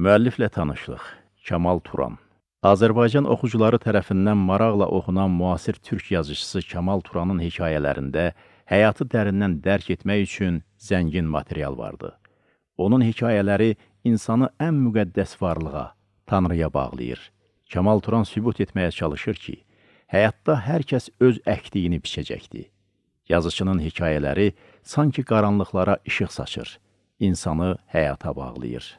Müəlliflə tanışlıq Kamal Turan Azərbaycan oxucuları tərəfindən maraqla oxunan müasir türk yazıcısı Kamal Turanın hekayələrində həyatı dərindən dərk etmək üçün zəngin material vardı. Onun hekayələri insanı ən müqəddəs varlığa, Tanrıya bağlayır. Kamal Turan sübut etməyə çalışır ki, həyatda hər kəs öz əkdiyini biçəcəkdir. Yazıçının hekayələri sanki qaranlıqlara işıq saçır, insanı həyata bağlayır.